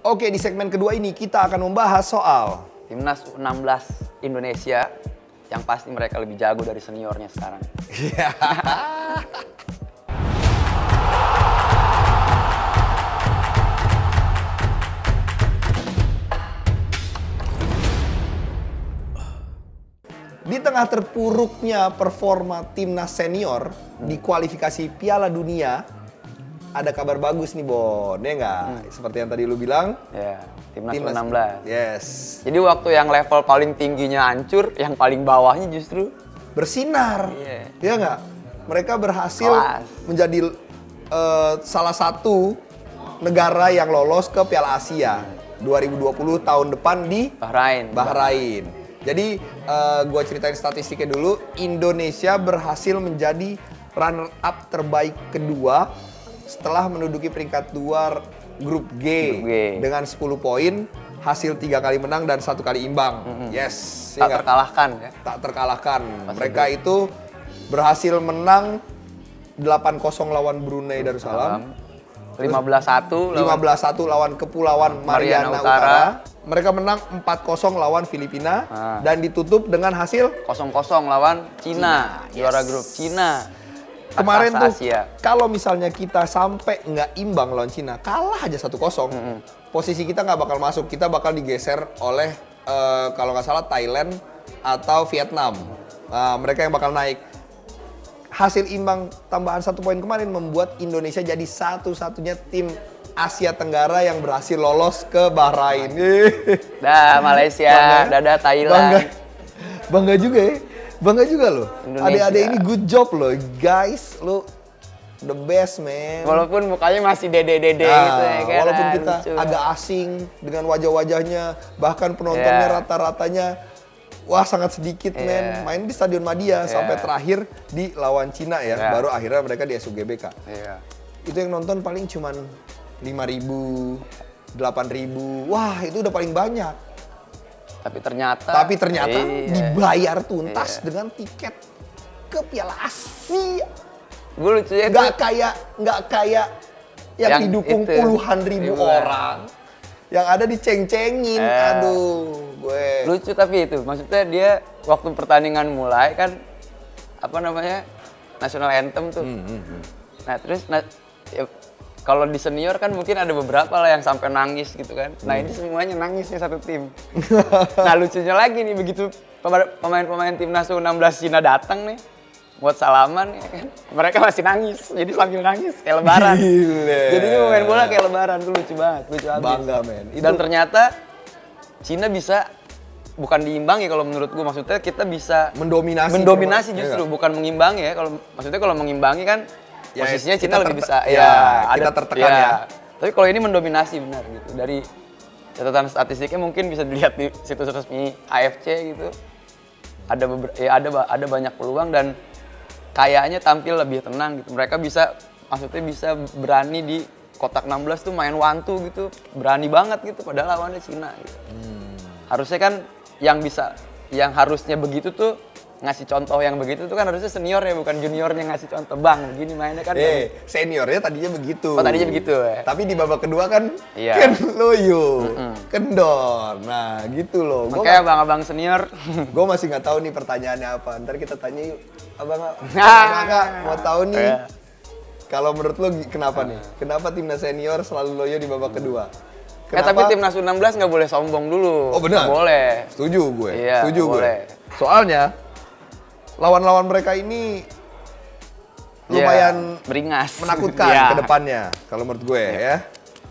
Oke, di segmen kedua ini kita akan membahas soal Timnas U16 Indonesia yang pasti mereka lebih jago dari seniornya sekarang. Iya. Di tengah terpuruknya performa timnas senior di kualifikasi Piala Dunia, ada kabar bagus nih Bon, ya nggak? Seperti yang tadi lu bilang, Ya, Timnas, timnas U16. Yes, Jadi waktu yang level paling tingginya hancur, yang paling bawahnya justru bersinar. Iya. Iya nggak? Mereka berhasil Kelas. menjadi eh, salah satu negara yang lolos ke Piala Asia 2020 tahun depan di Bahrain. Bahrain. Jadi eh, gua ceritain statistiknya dulu. Indonesia berhasil menjadi runner up terbaik kedua setelah menduduki peringkat dua grup G, Grup G. dengan 10 poin, hasil tiga kali menang dan satu kali imbang. Yes, ya Tak nggak? terkalahkan ya. tak terkalahkan. Pas Mereka itu berhasil menang 8-0 lawan Brunei Darussalam. 15-1 lawan 15-1 lawan Kepulauan Mariana, Mariana Utara. Utara. Mereka menang 4-0 lawan Filipina Ah. dan ditutup dengan hasil 0-0 lawan Cina, Cina, juara yes. grup Cina. Kemarin tuh kalau misalnya kita sampai nggak imbang lawan Cina, kalah aja 1-0. Posisi kita nggak bakal masuk, kita bakal digeser oleh eh, kalau nggak salah Thailand atau Vietnam. Nah, mereka yang bakal naik. Hasil imbang tambahan satu poin kemarin membuat Indonesia jadi satu-satunya tim Asia Tenggara yang berhasil lolos ke Bahrain. Dah Malaysia, dadah Thailand. Bangga. Bangga juga ya. Bangga juga loh. Adik-adik ini good job loh. Guys, lu the best, man. Walaupun mukanya masih dede-dede Nah, gitu ya kan. walaupun kita lucu. agak asing dengan wajah-wajahnya, bahkan penontonnya Iya. rata-ratanya wah sangat sedikit, Iya. men. Main di Stadion Madia sampai terakhir di lawan Cina ya. Iya. Baru akhirnya mereka di SUGBK. Iya. Itu yang nonton paling cuman 5.000, 8.000. Wah, itu udah paling banyak. Tapi ternyata Tapi ternyata Iya. dibayar tuntas Iya. dengan tiket ke Piala Asia. Gue lucu ya tuh. kayak nggak kayak yang, Yang didukung itu, puluhan ribu ribuan. orang. Yang ada diceng-cengin. Eh. Aduh, gue. Lucu tapi itu. Maksudnya dia waktu pertandingan mulai kan apa namanya? National anthem tuh. Hmm, Nah, terus na- ya, kalau di senior kan mungkin ada beberapa lah yang sampai nangis gitu kan. Nah, Hmm. ini semuanya nangis nih satu tim. nah, lucunya lagi nih begitu pema- pemain-pemain timnas U16 Cina datang nih buat salaman ya kan. Mereka masih nangis. Jadi sambil nangis kayak lebaran. Gile. Jadinya main bola kayak lebaran tuh lucu banget, lucu abis. Bangga, men. Dan Itu- ternyata Cina bisa bukan diimbangi kalau menurut gua maksudnya kita bisa Mendominasi. mendominasi justru Iya bukan mengimbangi ya kalau maksudnya kalau mengimbangi kan Ya, posisinya kita Cina lebih bisa ya, kita tertekan ya. tapi kalau ini mendominasi benar gitu dari catatan statistiknya mungkin bisa dilihat di situs resmi AFC gitu ada ya ada ada banyak peluang dan kayaknya tampil lebih tenang gitu mereka bisa maksudnya bisa berani di kotak 16 tuh main two gitu berani banget gitu padahal lawannya Cina gitu. Hmm. harusnya kan yang bisa yang harusnya begitu tuh ngasih contoh yang begitu tuh kan harusnya senior ya bukan juniornya ngasih contoh bang begini mainnya kan Eh, seniornya tadinya begitu. Oh, tadinya begitu ya? Tapi di babak kedua kan Iya. kan loyo, kendor. Nah, gitu loh. Makanya abang-abang senior Gue masih nggak tahu nih pertanyaannya apa. Ntar kita tanya yuk. Abang, abang Ah. Kakak, mau tahu nih. Iya. Kalau menurut lo kenapa nih? Kenapa timnas senior selalu loyo di babak kedua? Eh tapi timnas U16 nggak boleh sombong dulu. Oh, benar? Boleh. Setuju gue. Iya, Setuju gue. boleh. Soalnya lawan-lawan mereka ini lumayan Iya, beringas. menakutkan Iya. ke depannya kalau menurut gue ya.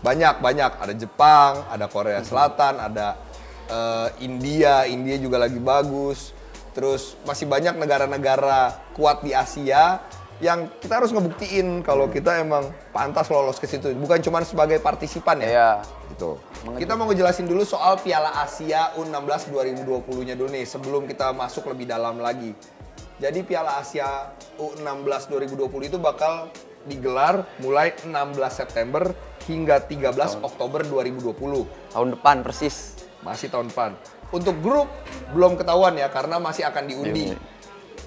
Banyak banyak ada Jepang, ada Korea Selatan, ada eh, India, India juga lagi bagus. Terus masih banyak negara-negara kuat di Asia yang kita harus ngebuktiin kalau kita emang pantas lolos ke situ, bukan cuma sebagai partisipan ya. Iya. Gitu. Kita mau ngejelasin dulu soal Piala Asia U16 2020-nya dulu nih sebelum kita masuk lebih dalam lagi. Jadi Piala Asia U16 2020 itu bakal digelar mulai 16 September hingga 13 Oktober 2020. Tahun depan persis. Masih tahun depan. Untuk grup belum ketahuan ya karena masih akan diundi.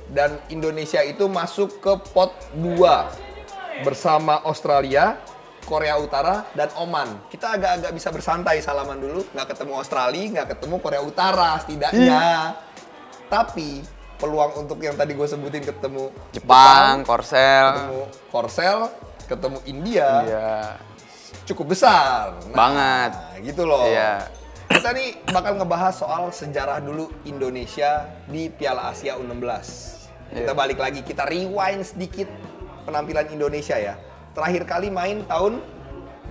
Dan Indonesia itu masuk ke pot 2 bersama Australia, Korea Utara, dan Oman. Kita agak-agak bisa bersantai salaman dulu, nggak ketemu Australia, nggak ketemu Korea Utara setidaknya. Tapi peluang untuk yang tadi gue sebutin ketemu Jepang, Korsel. ketemu Korsel, ketemu India, Iya. cukup besar. Nah, Banget. Gitu loh. Iya. Kita nih bakal ngebahas soal sejarah dulu Indonesia di Piala Asia U16. Kita Iya. balik lagi, kita rewind sedikit penampilan Indonesia ya. Terakhir kali main tahun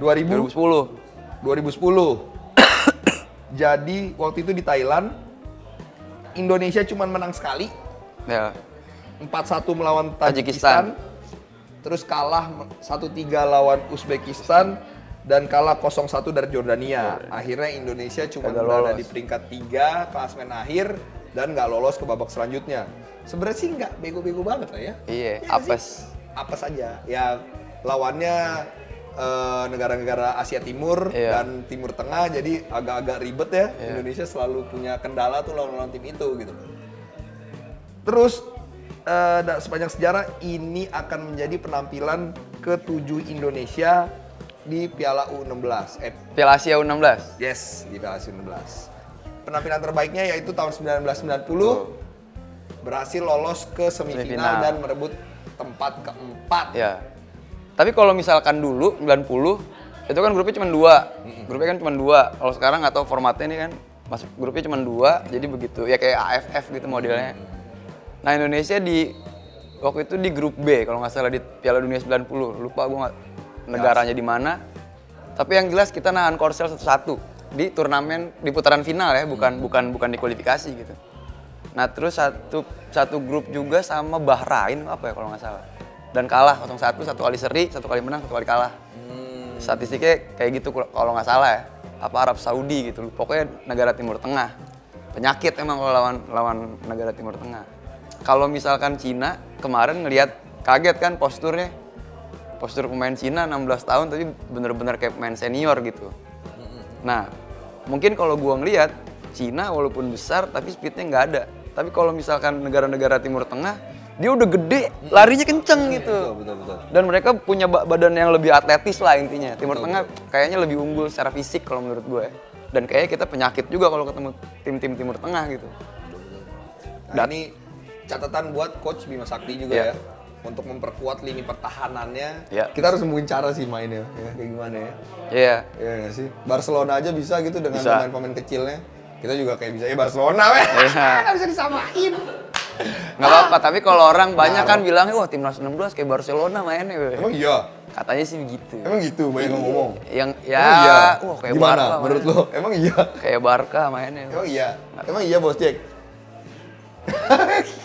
2000, 2010. 2010. Jadi waktu itu di Thailand, Indonesia cuma menang sekali, Ya. 4-1 melawan Tajikistan. Tajikistan. Terus kalah 1-3 lawan Uzbekistan dan kalah 0-1 dari Jordania. Akhirnya Indonesia cuma berada lolos. di peringkat 3 klasmen akhir dan nggak lolos ke babak selanjutnya. Sebenarnya sih nggak bego-bego banget lah ya. Iya, Ya nggak apes. sih? Apes aja. Ya lawannya eh, negara-negara Asia Timur Iya. dan Timur Tengah jadi agak-agak ribet ya. Indonesia selalu punya kendala tuh lawan-lawan tim itu gitu. Terus da- sepanjang sejarah ini akan menjadi penampilan ke-7 Indonesia di Piala U16. Eh, Piala Asia U16. yes, di Piala U16. Penampilan terbaiknya yaitu tahun 1990 berhasil lolos ke semifinal, Semifinal. dan merebut tempat keempat. Ya. Tapi kalau misalkan dulu 90 itu kan grupnya cuma dua. Grupnya kan cuma dua. Kalau sekarang nggak tahu formatnya ini kan masuk grupnya cuma dua. Jadi begitu ya kayak AFF gitu modelnya. Nah Indonesia di waktu itu di grup B kalau nggak salah di Piala Dunia 90. Lupa gue nggak negaranya di mana. Tapi yang jelas kita nahan Korsel satu-satu di turnamen di putaran final ya, bukan bukan bukan di kualifikasi gitu. Nah terus satu satu grup juga sama Bahrain apa ya kalau nggak salah. Dan kalah 0-1, satu kali seri, satu kali menang, satu kali kalah. Statistiknya kayak gitu kalau nggak salah ya. Apa Arab Saudi gitu. Pokoknya negara Timur Tengah. Penyakit emang kalau lawan lawan negara Timur Tengah. Kalau misalkan Cina kemarin ngelihat kaget kan posturnya. Postur pemain Cina 16 tahun tapi bener-bener kayak pemain senior gitu. Nah, mungkin kalau gua ngelihat Cina walaupun besar tapi speednya nggak ada. Tapi kalau misalkan negara-negara Timur Tengah, dia udah gede, larinya kenceng gitu. betul, betul. Dan mereka punya ba- badan yang lebih atletis lah intinya. Timur Tengah kayaknya lebih unggul secara fisik kalau menurut gue. Dan kayaknya kita penyakit juga kalau ketemu tim-tim Timur Tengah gitu. Nah, ini catatan buat coach Bima Sakti juga Iya. ya. Untuk memperkuat lini pertahanannya, Iya. kita harus nemuin cara sih mainnya, ya, kayak gimana ya. Iya. Iya nggak sih? Barcelona aja bisa gitu dengan pemain-pemain kecilnya. Kita juga kayak bisa, ya Barcelona weh. Iya. Nggak bisa disamain. Nggak apa-apa, tapi kalau orang banyak kan bilang, wah timnas 16 kayak Barcelona mainnya. weh." Emang iya? Katanya sih begitu. Emang gitu banyak yang ngomong? Yang ya, Emang iya? wah kayak Gimana Barca menurut lo? Emang iya? Kayak Barca mainnya. Emang iya? Emang iya bos Jack?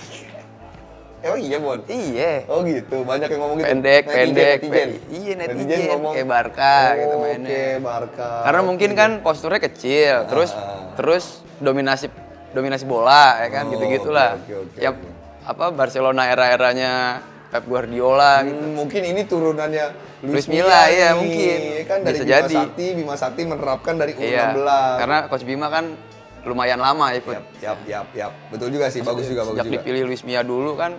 Emang iya Bon? Iya. Oh gitu, banyak yang ngomong gitu. Pendek, Netizen, pendek, netizen. iya, netizen, kayak Barca gitu Oh, mainnya. Kayak Barca. Karena mungkin kan posturnya kecil, terus Ah. terus dominasi dominasi bola ya kan Oh, gitu-gitulah. oke, oke, oke, ya oke. apa Barcelona era-eranya Pep Guardiola gitu. Hmm, mungkin ini turunannya Luis Milla, iya, nih. mungkin. Kan dari Bisa Bima jadi. Sakti, Bima Sakti menerapkan dari U16. Iya. Karena Coach Bima kan lumayan lama ikut. Yap, yap, yap, yap. Betul juga sih, bagus juga, bagus juga. dipilih Luis Mia dulu kan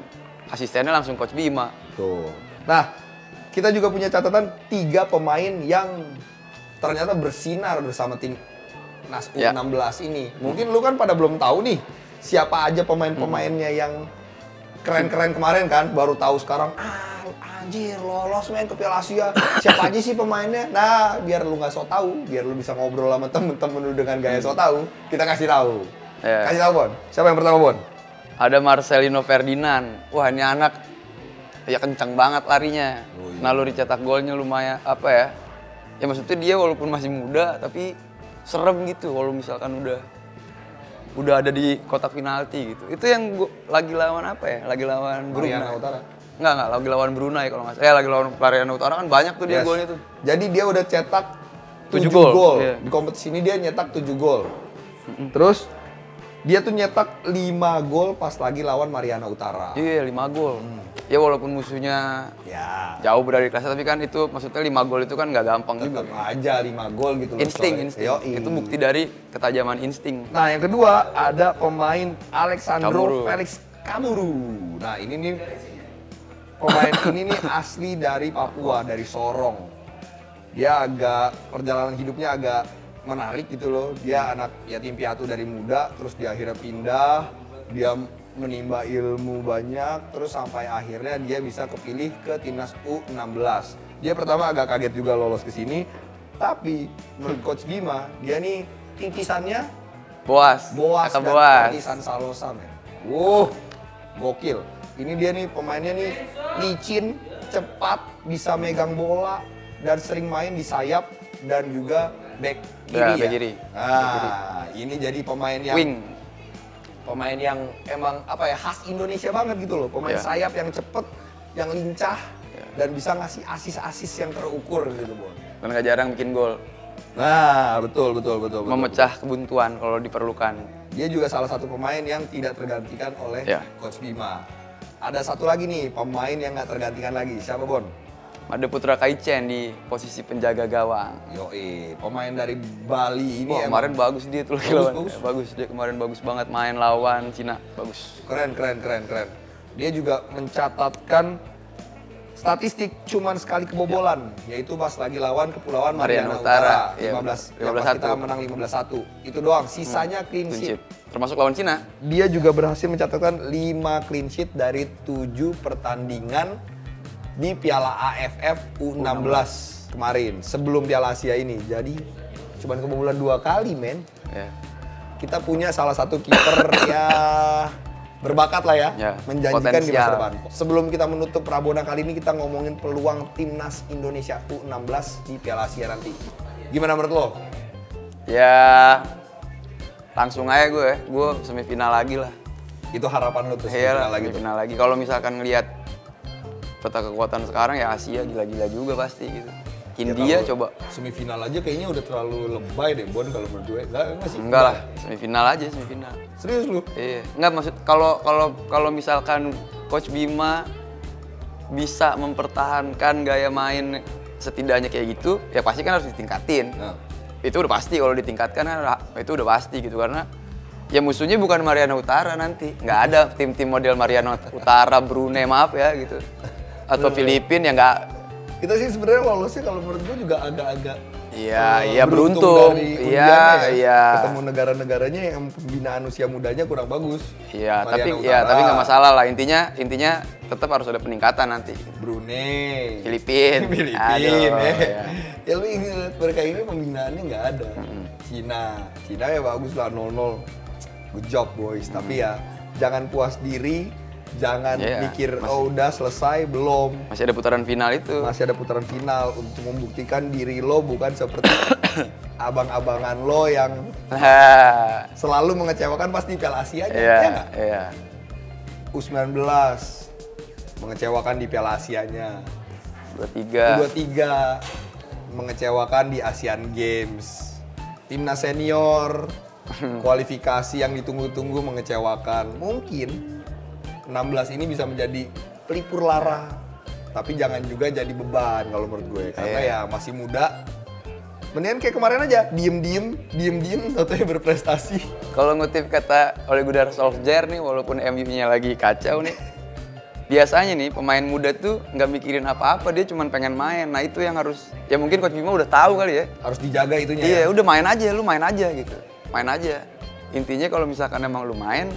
asistennya langsung Coach Bima. Tuh. Nah, kita juga punya catatan tiga pemain yang ternyata bersinar bersama tim Nas Ya. U16 ini. Mungkin lu kan pada belum tahu nih siapa aja pemain-pemainnya yang keren-keren kemarin kan, baru tahu sekarang. Ah, anjir lolos main ke Piala Asia. Siapa aja sih pemainnya? Nah, biar lu nggak so tahu, biar lu bisa ngobrol sama temen-temen lu dengan gaya so tahu, kita kasih tahu. Ya. Kasih tahu, Bon. Siapa yang pertama, Bon? Ada Marcelino Ferdinand. Wah, ini anak ya kencang banget larinya. Oh, iya. Naluri cetak golnya lumayan apa ya? Ya maksudnya dia walaupun masih muda tapi serem gitu kalau misalkan udah udah ada di kotak penalti gitu. Itu yang gua, lagi lawan apa ya? Lagi lawan Brunei. Mariana Utara. Enggak, enggak, lagi lawan Brunei kalau nggak salah. Eh, lagi lawan Mariana Utara kan banyak tuh dia Yes. golnya tuh. Jadi dia udah cetak Tujuh 7 gol, gol. iya. Di kompetisi ini dia nyetak 7 gol. Terus dia tuh nyetak 5 gol pas lagi lawan Mariana Utara. Iya, 5 gol. Hmm. Ya walaupun musuhnya Ya, jauh berada di kelasnya tapi kan itu maksudnya 5 gol itu kan nggak gampang juga. tetap aja 5 gol gitu loh. Insting, insting. Yoi. Itu bukti dari ketajaman insting. Nah, yang kedua ada pemain Alexandro Kamuru. Felix Kamuru. Nah, ini nih pemain ini nih asli dari Papua, dari Sorong. dia agak perjalanan hidupnya agak menarik gitu loh. Dia anak yatim piatu dari muda, terus dia akhirnya pindah, dia menimba ilmu banyak, terus sampai akhirnya dia bisa kepilih ke timnas U16. Dia pertama agak kaget juga lolos ke sini, tapi menurut coach Bima, dia nih tingkisannya Boas. Boas Kakak dan Boas. Partisan Salosa men. Wow, gokil. Ini dia nih pemainnya nih licin, cepat, bisa megang bola dan sering main di sayap dan juga back kiri Ya, ya. back kiri. Ah, ini jadi pemain yang Wing. pemain yang emang apa ya khas Indonesia banget gitu loh. Pemain Ya. sayap yang cepet, yang lincah dan bisa ngasih asis-asis yang terukur gitu, Bon. Dan gak jarang bikin gol. Nah, betul betul betul betul. Memecah kebuntuan kalau diperlukan. Dia juga salah satu pemain yang tidak tergantikan oleh Ya. Coach Bima. Ada satu lagi nih pemain yang nggak tergantikan lagi. Siapa Bon? Ada Putra Kaichen di posisi penjaga gawang. Yoi, pemain dari Bali ini Wah, emang kemarin bagus dia tuh Bagus, lawan. bagus. Ya, bagus dia kemarin bagus banget main lawan Cina. Bagus. keren keren keren keren. Dia juga mencatatkan statistik cuman sekali kebobolan, yaitu pas lagi lawan Kepulauan Mariana, Mariana Utara, Utara, iya, 15 benar. yang pas kita 15-1. menang 15-1. Itu doang, sisanya clean Clean sheet. Termasuk lawan Cina. Dia juga berhasil mencatatkan 5 clean sheet dari 7 pertandingan di Piala AFF U16 kemarin sebelum Piala Asia ini. Jadi cuman kebobolan dua kali, men. Ya. Kita punya salah satu kiper ya berbakat lah ya, Ya, menjanjikan di masa potensial. depan. Sebelum kita menutup Rabona kali ini kita ngomongin peluang timnas Indonesia U16 di Piala Asia nanti. Gimana menurut lo? Ya langsung aja gue, gue semifinal lagi lah. Itu harapan lo tuh Iya semifinal lah, lagi tuh. semifinal lagi. Kalau misalkan ngelihat peta kekuatan sekarang ya Asia gila-gila juga pasti gitu. Ya, India kalau coba semifinal aja kayaknya udah terlalu lebay deh Bon kalau menurut gue. Enggak, enggak sih? enggak lah, semifinal aja semifinal. Serius lu? Iya, enggak maksud kalau kalau kalau misalkan coach Bima bisa mempertahankan gaya main setidaknya kayak gitu, ya pasti kan harus ditingkatin. Nah. Itu udah pasti kalau ditingkatkan kan itu udah pasti gitu karena ya musuhnya bukan Mariana Utara nanti. nggak ada tim-tim model Mariana Utara, Brunei maaf ya gitu. Atau Filipina ya nggak Kita sih sebenarnya lolosnya kalau menurut gue juga agak-agak Iya, eh, iya beruntung. dari Iya, ya. iya. Ketemu negara-negaranya yang pembinaan usia mudanya kurang bagus. Iya, tapi ya tapi nggak masalah lah. Intinya intinya tetap harus ada peningkatan nanti. Brunei. Filipin. Filipina. Aduh, ya. ya. ya lu ingat mereka ini pembinaannya nggak ada. Cina, Cina ya bagus lah 0-0. Good job boys. Tapi ya jangan puas diri, jangan Iya, mikir masih- oh udah selesai belum. Masih ada putaran final itu. Masih ada putaran final untuk membuktikan diri lo bukan seperti abang-abangan lo yang selalu mengecewakan pasti di Piala Asia aja. iya, Ya nggak? iya. U19 mengecewakan di Piala Asianya. Dua tiga. U23 mengecewakan di Asian Games. Timnas senior kualifikasi yang ditunggu-tunggu mengecewakan. Mungkin 16 ini bisa menjadi pelipur lara. Tapi jangan juga jadi beban kalau menurut gue. Karena Iya. ya masih muda. Mendingan kayak kemarin aja, diem-diem, diem-diem, tapi berprestasi. Kalau ngutip kata Ole Gunnar Solskjaer nih, walaupun MU-nya lagi kacau nih, biasanya nih pemain muda tuh nggak mikirin apa-apa, dia cuma pengen main. Nah itu yang harus, ya mungkin Coach Bima udah tahu kali ya. Harus dijaga itunya Iya, ya. udah main aja, lu main aja gitu. Main aja. Intinya kalau misalkan emang lu main,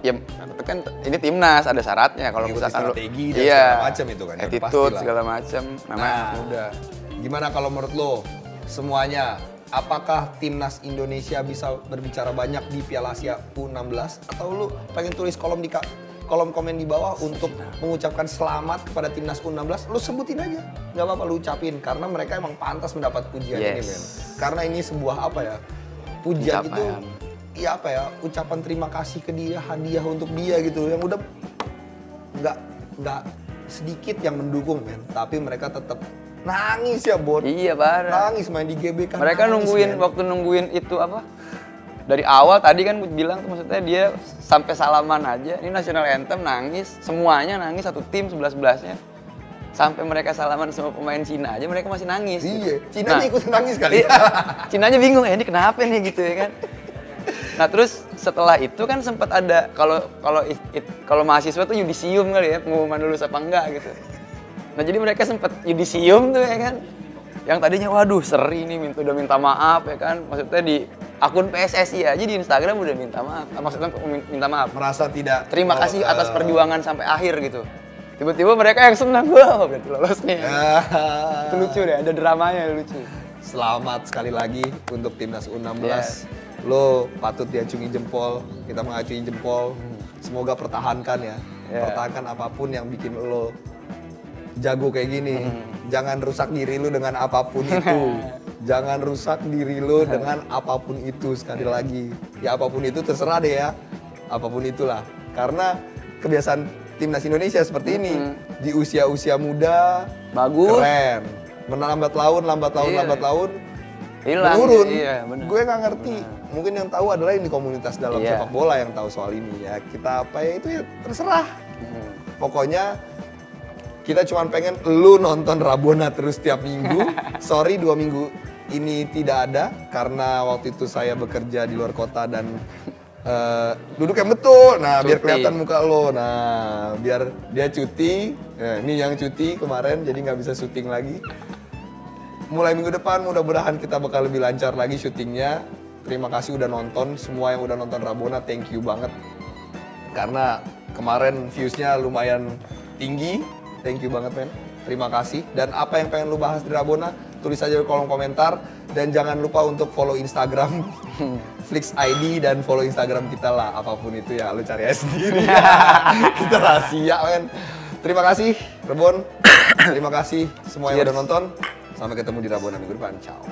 ya kan ini timnas ada syaratnya. Kalau misalkan lu strategi dan iya, segala macam itu kan, ya, attitude segala macam, namanya Nah, muda. Gimana kalau menurut lo semuanya? Apakah timnas Indonesia bisa berbicara banyak di Piala Asia U16 atau lu pengen tulis kolom di ka- kolom komen di bawah untuk mengucapkan selamat kepada timnas U16? Lu sebutin aja, nggak apa-apa lu ucapin karena mereka emang pantas mendapat pujian ini, Yes. men. Karena ini sebuah apa ya? Pujian itu Iya apa ya? Ucapan terima kasih ke dia, hadiah untuk dia gitu yang udah nggak nggak sedikit yang mendukung men tapi mereka tetap nangis ya Bon Iya, parah. nangis main di GBK Mereka nangis, nungguin men. waktu nungguin itu apa? Dari awal tadi kan bilang tuh maksudnya dia sampai salaman aja. Ini national anthem nangis, semuanya nangis satu tim sebelas belasnya. Sampai mereka salaman sama pemain Cina aja mereka masih nangis. iya gitu. Cina Nah, ikut nangis kali Iya. Cinanya bingung ya ini kenapa nih gitu ya kan. Nah terus setelah itu kan sempat ada kalau kalau kalau mahasiswa tuh yudisium kali ya pengumuman lulus apa enggak gitu. Nah jadi mereka sempat yudisium tuh ya kan. yang tadinya waduh seri nih minta udah minta maaf ya kan maksudnya di akun PSSI aja di Instagram udah minta maaf Ah, maksudnya minta maaf Merasa tidak terima oh, kasih atas eh, perjuangan sampai akhir gitu tiba-tiba mereka yang senang wah berarti lolos nih ah. itu lucu deh ada dramanya lucu Selamat sekali lagi untuk timnas U16. Yeah. Lo patut diacungi jempol, kita mengacungi jempol. Semoga pertahankan ya. Yeah. Pertahankan apa pun yang bikin lo jago kayak gini. Hmm. Jangan rusak diri lo dengan apa pun itu. Jangan rusak diri lo dengan apa pun itu sekali lagi. Ya apa pun itu terserah deh ya. Apa pun itulah. Karena kebiasaan timnas Indonesia seperti ini Hmm. di usia-usia muda bagus keren. Melambat laun, lambat laun, Iya. lambat laun hilang menurun. iya benar Gue nggak ngerti. Mungkin yang tahu adalah yang di komunitas dalam Iya. sepak bola yang tahu soal ini ya. Kita apa ya itu ya terserah. Hmm. Pokoknya kita cuma pengen lu nonton Rabona terus tiap minggu. Sorry dua minggu ini tidak ada karena waktu itu saya bekerja di luar kota dan eh, duduk yang betul. Nah, biar Cuti. kelihatan muka lo. Nah, biar dia cuti. Nah, ini yang cuti kemarin jadi nggak bisa syuting lagi. Mulai minggu depan mudah-mudahan kita bakal lebih lancar lagi syutingnya. Terima kasih udah nonton, semua yang udah nonton Rabona, thank you banget. Karena kemarin viewsnya lumayan tinggi, thank you banget men. Terima kasih. Dan apa yang pengen lu bahas di Rabona, tulis aja di kolom komentar. Dan jangan lupa untuk follow Instagram Flix ID dan follow Instagram kita lah. Apa pun itu ya, lu cari aja sendiri. kita rahasia men. Terima kasih Rebon. Terima kasih semua yang udah nonton. Sampai ketemu di Rabona minggu depan. Ciao.